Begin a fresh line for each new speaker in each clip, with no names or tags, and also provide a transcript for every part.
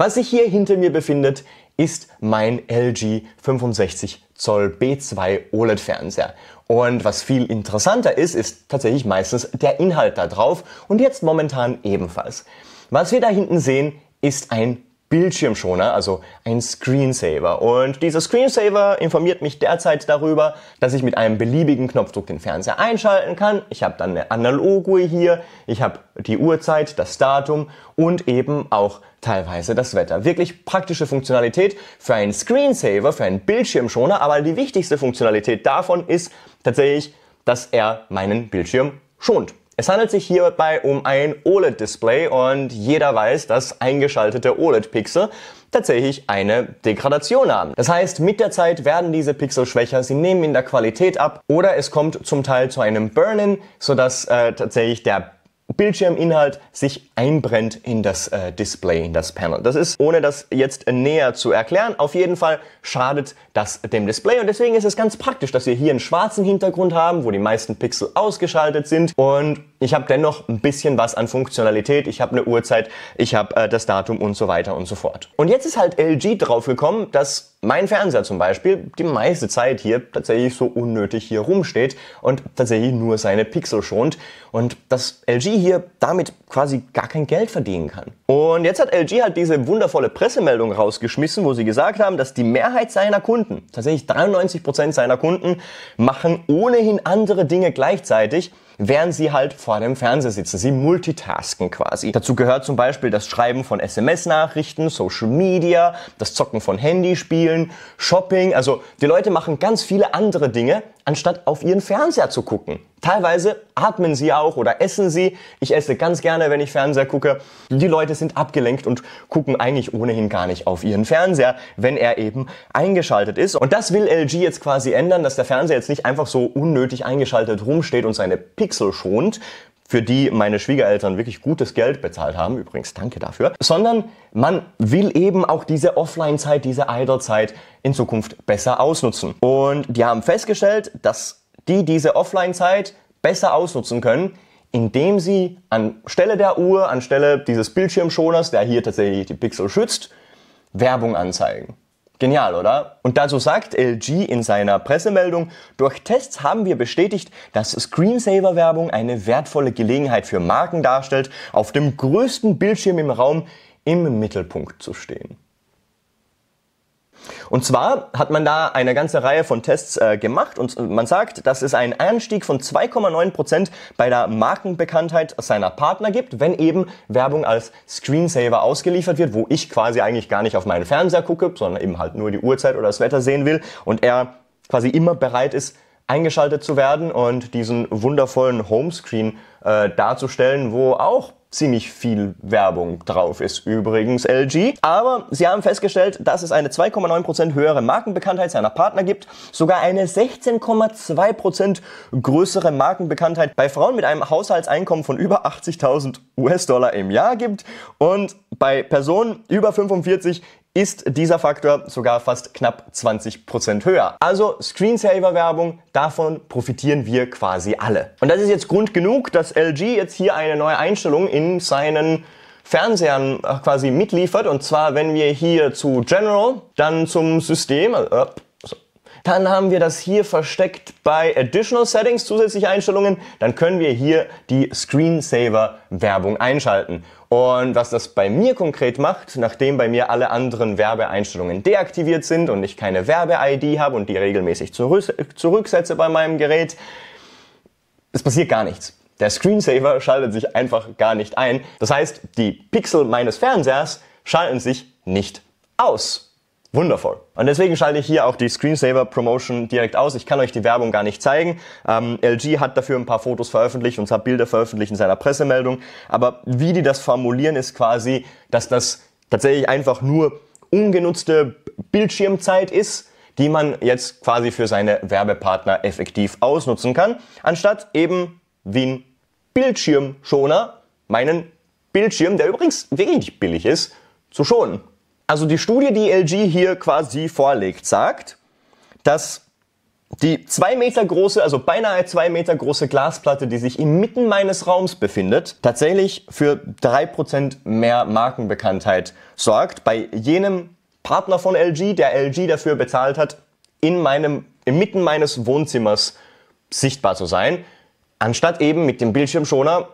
Was sich hier hinter mir befindet, ist mein LG 65 Zoll B2 OLED Fernseher. Und was viel interessanter ist, ist tatsächlich meistens der Inhalt da drauf und jetzt momentan ebenfalls. Was wir da hinten sehen, ist ein Bildschirmschoner, also ein Screensaver. Und dieser Screensaver informiert mich derzeit darüber, dass ich mit einem beliebigen Knopfdruck den Fernseher einschalten kann. Ich habe dann eine Analoguhr hier, ich habe die Uhrzeit, das Datum und eben auch teilweise das Wetter. Wirklich praktische Funktionalität für einen Screensaver, für einen Bildschirmschoner, aber die wichtigste Funktionalität davon ist tatsächlich, dass er meinen Bildschirm schont. Es handelt sich hierbei um ein OLED-Display und jeder weiß, dass eingeschaltete OLED-Pixel tatsächlich eine Degradation haben. Das heißt, mit der Zeit werden diese Pixel schwächer, sie nehmen in der Qualität ab oder es kommt zum Teil zu einem Burn-in, sodass äh, tatsächlich der Bildschirminhalt sich einbrennt in das äh, Display, in das Panel. Das ist, ohne das jetzt näher zu erklären, auf jeden Fall schadet das dem Display und deswegen ist es ganz praktisch, dass wir hier einen schwarzen Hintergrund haben, wo die meisten Pixel ausgeschaltet sind und ich habe dennoch ein bisschen was an Funktionalität, ich habe eine Uhrzeit, ich habe äh, das Datum und so weiter und so fort. Und jetzt ist halt LG drauf gekommen, dass mein Fernseher zum Beispiel die meiste Zeit hier tatsächlich so unnötig hier rumsteht und tatsächlich nur seine Pixel schont und dass LG hier damit quasi gar kein Geld verdienen kann. Und jetzt hat LG halt diese wundervolle Pressemeldung rausgeschmissen, wo sie gesagt haben, dass die Mehrheit seiner Kunden, tatsächlich 93 Prozent seiner Kunden, machen ohnehin andere Dinge gleichzeitig während sie halt vor dem Fernseher sitzen. Sie multitasken quasi. Dazu gehört zum Beispiel das Schreiben von SMS-Nachrichten, Social Media, das Zocken von Handyspielen, Shopping. Also die Leute machen ganz viele andere Dinge, anstatt auf ihren Fernseher zu gucken. Teilweise atmen sie auch oder essen sie. Ich esse ganz gerne, wenn ich Fernseher gucke. Die Leute sind abgelenkt und gucken eigentlich ohnehin gar nicht auf ihren Fernseher, wenn er eben eingeschaltet ist. Und das will LG jetzt quasi ändern, dass der Fernseher jetzt nicht einfach so unnötig eingeschaltet rumsteht und seine Pixel schont, für die meine Schwiegereltern wirklich gutes Geld bezahlt haben. Übrigens, danke dafür. Sondern man will eben auch diese Offline-Zeit, diese Idle-Zeit in Zukunft besser ausnutzen. Und die haben festgestellt, dass die diese Offline-Zeit besser ausnutzen können, indem sie anstelle der Uhr, anstelle dieses Bildschirmschoners, der hier tatsächlich die Pixel schützt, Werbung anzeigen. Genial, oder? Und dazu sagt LG in seiner Pressemeldung, durch Tests haben wir bestätigt, dass Screensaver-Werbung eine wertvolle Gelegenheit für Marken darstellt, auf dem größten Bildschirm im Raum im Mittelpunkt zu stehen. Und zwar hat man da eine ganze Reihe von Tests äh, gemacht und man sagt, dass es einen Anstieg von 2,9 Prozent bei der Markenbekanntheit seiner Partner gibt, wenn eben Werbung als Screensaver ausgeliefert wird, wo ich quasi eigentlich gar nicht auf meinen Fernseher gucke, sondern eben halt nur die Uhrzeit oder das Wetter sehen will und er quasi immer bereit ist, eingeschaltet zu werden und diesen wundervollen Homescreen äh, darzustellen, wo auch ziemlich viel Werbung drauf ist übrigens LG. Aber sie haben festgestellt, dass es eine 2,9% höhere Markenbekanntheit seiner Partner gibt, sogar eine 16,2% größere Markenbekanntheit bei Frauen mit einem Haushaltseinkommen von über 80.000 US-Dollar im Jahr gibt und bei Personen über 45 ist dieser Faktor sogar fast knapp 20% höher. Also Screensaver-Werbung, davon profitieren wir quasi alle. Und das ist jetzt Grund genug, dass LG jetzt hier eine neue Einstellung in seinen Fernsehern quasi mitliefert. Und zwar, wenn wir hier zu General, dann zum System, äh, dann haben wir das hier versteckt bei Additional Settings, zusätzliche Einstellungen. Dann können wir hier die Screensaver-Werbung einschalten. Und was das bei mir konkret macht, nachdem bei mir alle anderen Werbeeinstellungen deaktiviert sind und ich keine Werbe-ID habe und die regelmäßig zurücksetze bei meinem Gerät, es passiert gar nichts. Der Screensaver schaltet sich einfach gar nicht ein. Das heißt, die Pixel meines Fernsehers schalten sich nicht aus. Wundervoll. Und deswegen schalte ich hier auch die Screensaver Promotion direkt aus. Ich kann euch die Werbung gar nicht zeigen. Ähm, LG hat dafür ein paar Fotos veröffentlicht und zwar Bilder veröffentlicht in seiner Pressemeldung. Aber wie die das formulieren, ist quasi, dass das tatsächlich einfach nur ungenutzte Bildschirmzeit ist, die man jetzt quasi für seine Werbepartner effektiv ausnutzen kann, anstatt eben wie ein Bildschirmschoner meinen Bildschirm, der übrigens wirklich billig ist, zu schonen. Also die Studie, die LG hier quasi vorlegt, sagt, dass Die zwei Meter große, also beinahe zwei Meter große Glasplatte, die sich inmitten meines Raums befindet, tatsächlich für drei Prozent mehr Markenbekanntheit sorgt bei jenem Partner von LG, der LG dafür bezahlt hat, in meinem, inmitten meines Wohnzimmers sichtbar zu sein, anstatt eben mit dem Bildschirmschoner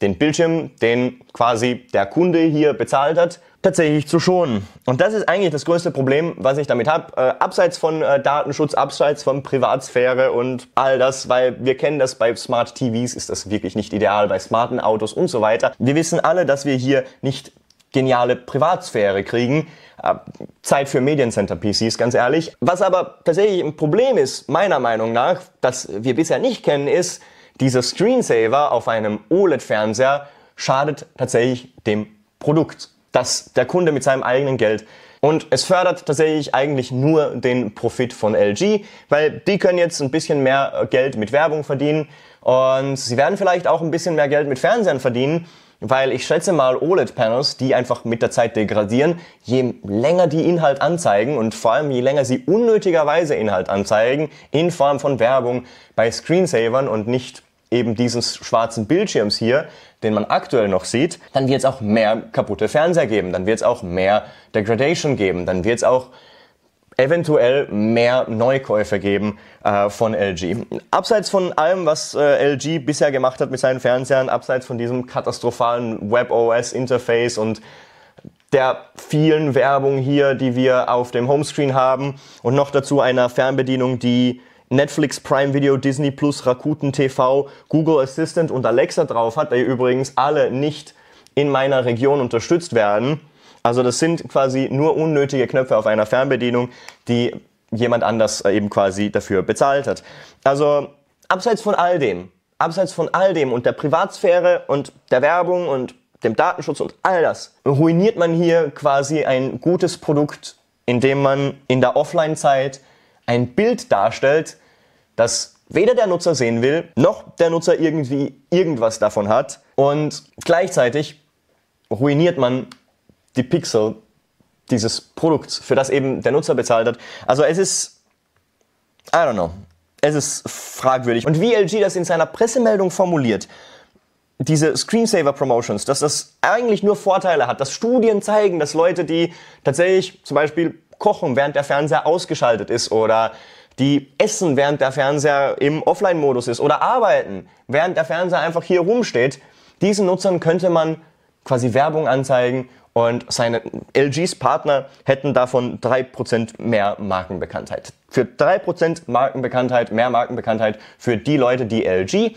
den Bildschirm, den quasi der Kunde hier bezahlt hat, tatsächlich zu schonen. Und das ist eigentlich das größte Problem, was ich damit habe. Äh, abseits von äh, Datenschutz, abseits von Privatsphäre und all das, weil wir kennen das bei Smart TVs, ist das wirklich nicht ideal, bei smarten Autos und so weiter. Wir wissen alle, dass wir hier nicht geniale Privatsphäre kriegen. Äh, Zeit für Mediencenter-PCs, ganz ehrlich. Was aber tatsächlich ein Problem ist, meiner Meinung nach, das wir bisher nicht kennen, ist, dieser Screensaver auf einem OLED-Fernseher schadet tatsächlich dem Produkt das der Kunde mit seinem eigenen Geld. Und es fördert tatsächlich eigentlich nur den Profit von LG, weil die können jetzt ein bisschen mehr Geld mit Werbung verdienen und sie werden vielleicht auch ein bisschen mehr Geld mit Fernsehern verdienen, weil ich schätze mal OLED-Panels, die einfach mit der Zeit degradieren, je länger die Inhalt anzeigen und vor allem je länger sie unnötigerweise Inhalt anzeigen, in Form von Werbung bei Screensavern und nicht eben dieses schwarzen Bildschirms hier, den man aktuell noch sieht, dann wird es auch mehr kaputte Fernseher geben, dann wird es auch mehr Degradation geben, dann wird es auch eventuell mehr Neukäufe geben äh, von LG. Abseits von allem, was äh, LG bisher gemacht hat mit seinen Fernsehern, abseits von diesem katastrophalen WebOS-Interface und der vielen Werbung hier, die wir auf dem Homescreen haben und noch dazu einer Fernbedienung, die Netflix, Prime Video, Disney Plus, Rakuten TV, Google Assistant und Alexa drauf hat, die übrigens alle nicht in meiner Region unterstützt werden. Also das sind quasi nur unnötige Knöpfe auf einer Fernbedienung, die jemand anders äh, eben quasi dafür bezahlt hat. Also abseits von all dem, abseits von all dem und der Privatsphäre und der Werbung und dem Datenschutz und all das, ruiniert man hier quasi ein gutes Produkt, indem man in der Offline-Zeit ein Bild darstellt, das weder der Nutzer sehen will, noch der Nutzer irgendwie irgendwas davon hat. Und gleichzeitig ruiniert man die Pixel dieses Produkts, für das eben der Nutzer bezahlt hat. Also es ist, I don't know, es ist fragwürdig. Und wie LG das in seiner Pressemeldung formuliert, diese Screensaver Promotions, dass das eigentlich nur Vorteile hat, dass Studien zeigen, dass Leute, die tatsächlich zum Beispiel kochen, während der Fernseher ausgeschaltet ist oder die essen, während der Fernseher im Offline-Modus ist oder arbeiten, während der Fernseher einfach hier rumsteht. Diesen Nutzern könnte man quasi Werbung anzeigen und seine LGs Partner hätten davon 3% mehr Markenbekanntheit. Für 3% Markenbekanntheit, mehr Markenbekanntheit für die Leute, die LG äh,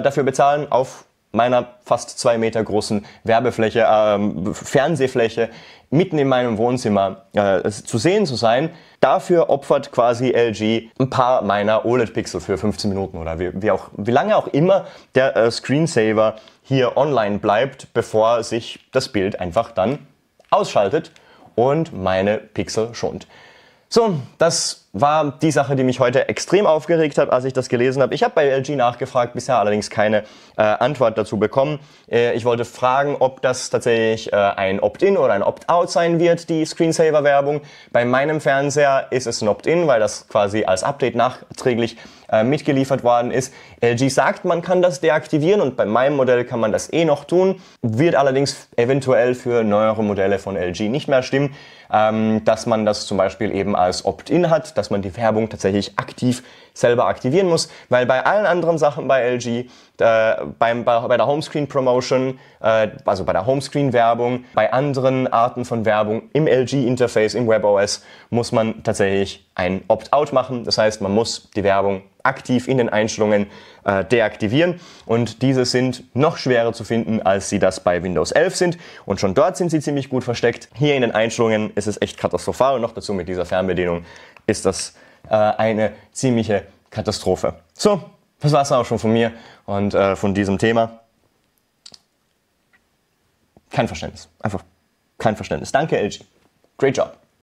dafür bezahlen, auf meiner fast zwei Meter großen Werbefläche, äh, Fernsehfläche mitten in meinem Wohnzimmer äh, zu sehen zu sein. Dafür opfert quasi LG ein paar meiner OLED-Pixel für 15 Minuten oder wie, wie, auch, wie lange auch immer der äh, Screensaver hier online bleibt, bevor sich das Bild einfach dann ausschaltet und meine Pixel schont. So, das war die Sache, die mich heute extrem aufgeregt hat, als ich das gelesen habe. Ich habe bei LG nachgefragt, bisher allerdings keine äh, Antwort dazu bekommen. Äh, ich wollte fragen, ob das tatsächlich äh, ein Opt-in oder ein Opt-out sein wird, die Screensaver-Werbung. Bei meinem Fernseher ist es ein Opt-in, weil das quasi als Update nachträglich äh, mitgeliefert worden ist. LG sagt, man kann das deaktivieren und bei meinem Modell kann man das eh noch tun, wird allerdings eventuell für neuere Modelle von LG nicht mehr stimmen, ähm, dass man das zum Beispiel eben als Opt-in hat, dass man die Werbung tatsächlich aktiv selber aktivieren muss, weil bei allen anderen Sachen bei LG, äh, beim, bei, bei der Homescreen Promotion, äh, also bei der Homescreen Werbung, bei anderen Arten von Werbung im LG Interface, im WebOS, muss man tatsächlich ein Opt-out machen. Das heißt, man muss die Werbung aktiv in den Einstellungen äh, deaktivieren und diese sind noch schwerer zu finden, als sie das bei Windows 11 sind und schon dort sind sie ziemlich gut versteckt. Hier in den Einstellungen ist es echt katastrophal und noch dazu mit dieser Fernbedienung ist das äh, eine ziemliche Katastrophe. So, das war es auch schon von mir und äh, von diesem Thema. Kein Verständnis. Einfach kein Verständnis. Danke, LG. Great job.